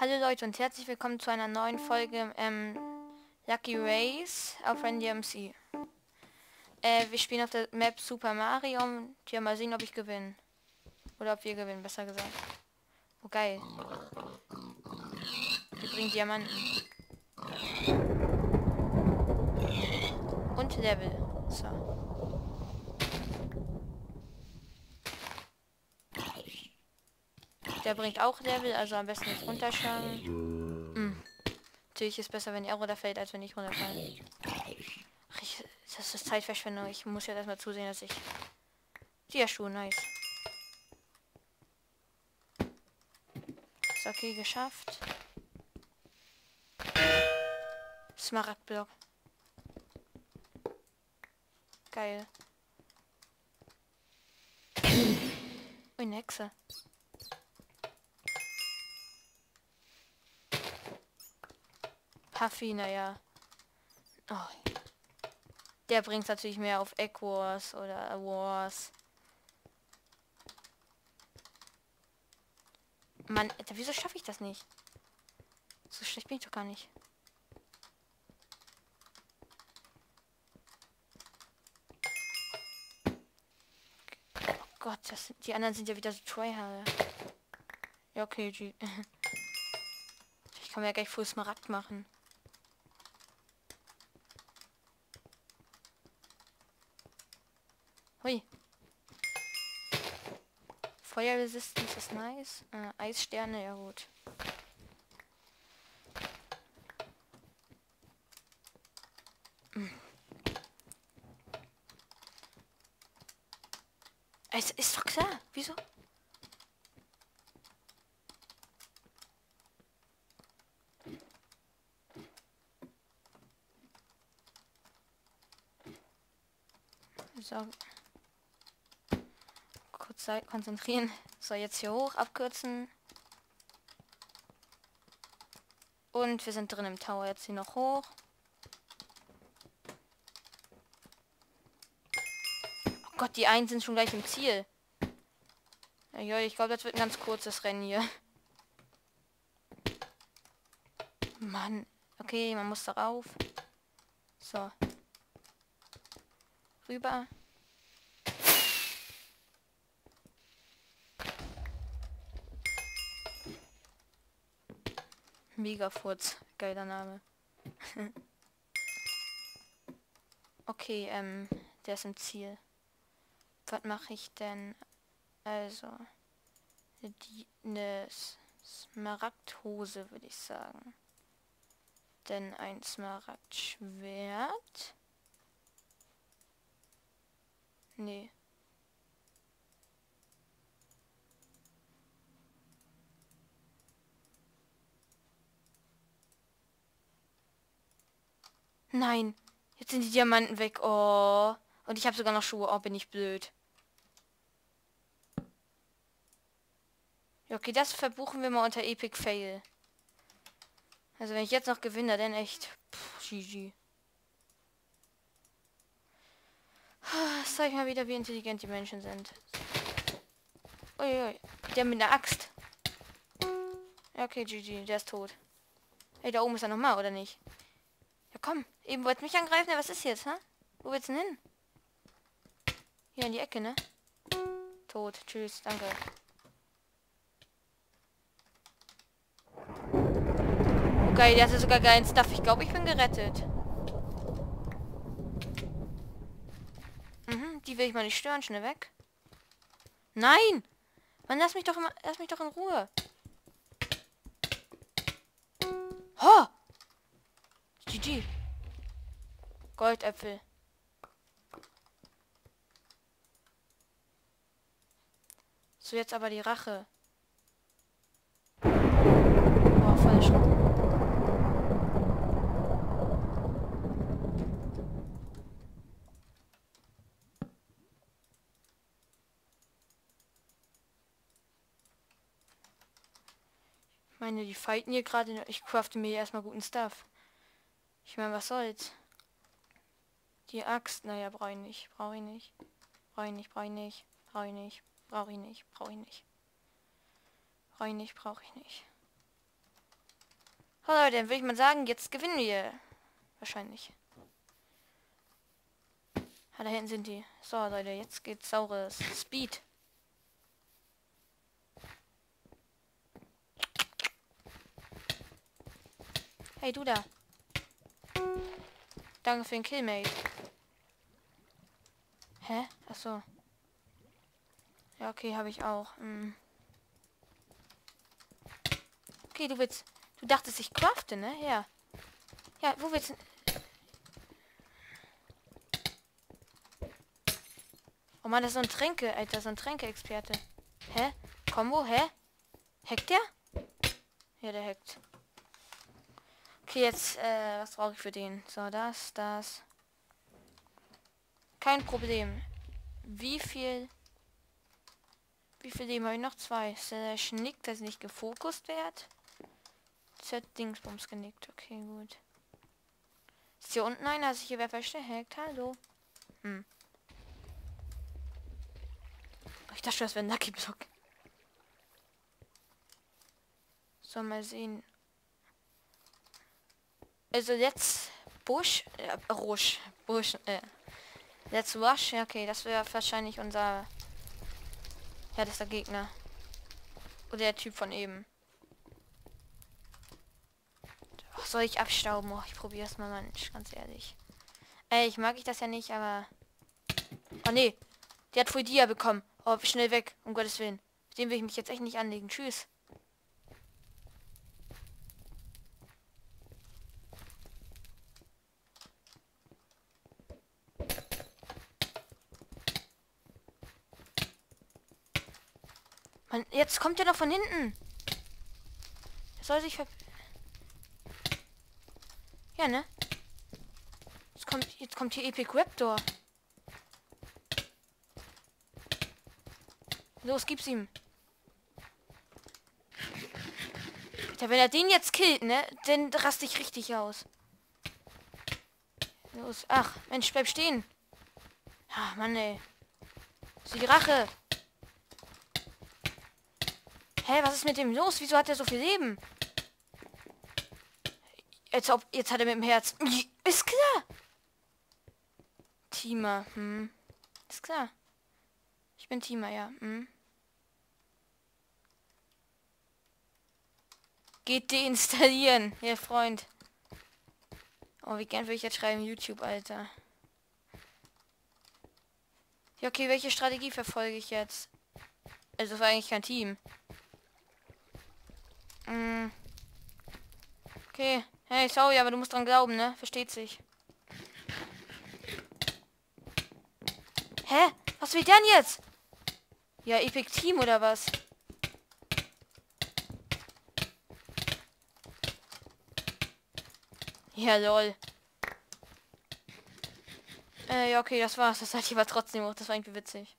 Hallo Leute und herzlich willkommen zu einer neuen Folge ähm, Lucky Race auf Randy MC. Äh, wir spielen auf der Map Super Mario und ja mal sehen, ob ich gewinne. Oder ob wir gewinnen, besser gesagt. Oh geil. Wir bringen Diamanten. Und Level. So. Der bringt auch Level, also am besten jetzt runterschlagen. Hm. Natürlich ist besser, wenn er runterfällt, als wenn ich runterfalle. Ach, ich, das ist Zeitverschwendung. Ich muss jetzt erstmal zusehen, dass ich... Die Schuhe, nice. Ist okay, geschafft. Smaragdblock. Geil. Ui, Nexe. Puffy, naja. Oh. Der bringt natürlich mehr auf Egg Wars oder Wars. Mann, wieso schaffe ich das nicht? So schlecht bin ich doch gar nicht. Oh Gott, das, die anderen sind ja wieder so tryhard. Ja, okay, G. Ich kann mir ja gleich Full Smaragd machen. Hui. Feuerresistance ist nice. Äh, Eissterne, ja gut. Hm. Es ist doch klar. Wieso? So kurz konzentrieren. So, jetzt hier hoch, abkürzen. Und wir sind drin im Tower. Jetzt hier noch hoch. Oh Gott, die einen sind schon gleich im Ziel. Ja, ich glaube, das wird ein ganz kurzes Rennen hier. Mann. Okay, man muss darauf. So. Rüber. Megafurz. Geiler Name. okay, ähm, der ist im Ziel. Was mache ich denn? Also, die, eine Smaragdhose, würde ich sagen. Denn ein Smaragdschwert. Nee. Nein. Jetzt sind die Diamanten weg. Oh. Und ich habe sogar noch Schuhe. Oh, bin ich blöd. Okay, das verbuchen wir mal unter Epic Fail. Also wenn ich jetzt noch gewinne, dann echt. Puh, GG. Das zeigt mal wieder, wie intelligent die Menschen sind. Uiui. Der mit der Axt. Okay, GG. Der ist tot. Ey, da oben ist er nochmal, oder nicht? Komm. Eben wollt mich angreifen. Was ist jetzt, ha? Wo willst du denn hin? Hier in die Ecke, ne? Tot. Tschüss. Danke. Oh, geil. Der hatte sogar geilen Stuff. Ich glaube, ich bin gerettet. Mhm. Die will ich mal nicht stören. Schnell weg. Nein! Man, lass mich doch immer, lass mich doch in Ruhe. Ho! GG. Goldäpfel. So, jetzt aber die Rache. Boah, falsch. Ich meine, die fighten hier gerade. Ich crafte mir erstmal guten Stuff. Ich meine, was soll's? Die Axt, naja, brauche ich nicht, brauche ich nicht. Brauche ich nicht, brauche ich nicht, brauche ich nicht, brauche ich nicht, brauche ich nicht. Brauche ich nicht, brauche ich nicht. So, Leute, dann würde ich mal sagen, jetzt gewinnen wir. Wahrscheinlich. Ah, da hinten sind die. So, Leute, jetzt geht's saures Speed. Hey, du da. Danke für den Killmate. Hä? Achso. Ja, okay, habe ich auch. Hm. Okay, du willst... Du dachtest, ich crafte, ne? Ja. Ja, wo willst du... Oh man, das ist so ein Tränke, Alter, so ein Tränke-Experte. Hä? Combo, hä? Hackt der? Ja, der hackt. Okay, jetzt, äh, was brauche ich für den? So, das, das. Kein Problem. Wie viel... Wie viel Leben habe ich noch? Zwei. Slash Nick, das nicht gefokust wird. Z Dingsbums genickt. Okay, gut. Ist hier unten einer, sich hier wer versteckt? Hallo. Hm. Ich dachte, das wäre ein Lucky Block. So, mal sehen. Also jetzt Busch, äh, Rush, Busch, äh, Let's Rush, ja, okay, das wäre wahrscheinlich unser härtester Gegner. Oder der Typ von eben. Ach, soll ich abstauben? Oh, ich probiere es mal, Mensch, ganz ehrlich. Ey, ich mag ich das ja nicht, aber... Oh, nee. Der hat Dia bekommen. Oh, schnell weg, um Gottes Willen. Dem will ich mich jetzt echt nicht anlegen. Tschüss. Man, jetzt kommt er noch von hinten. Er soll sich ver... Ja, ne? Jetzt kommt, jetzt kommt hier Epic Raptor. Los, gib's ihm. Ja, wenn er den jetzt killt, ne? Dann raste ich richtig aus. Los. Ach, Mensch, bleib stehen. Ja, Mann, ey. Das ist die Rache. Hä, was ist mit dem los? Wieso hat er so viel Leben? Jetzt, ob, jetzt hat er mit dem Herz. Ist klar. Teamer, hm. Ist klar. Ich bin Teamer, ja. Hm. Geht deinstallieren, ihr Freund. Oh, wie gern würde ich jetzt schreiben YouTube, Alter. Ja, okay, welche Strategie verfolge ich jetzt? Also, das war eigentlich kein Team. Mm. Okay. Hey, sorry, aber du musst dran glauben, ne? Versteht sich. Hä? Was will denn jetzt? Ja, Epic Team oder was? Ja, lol. Äh, ja, okay, das war's. Das hat aber trotzdem auch. Das war irgendwie witzig.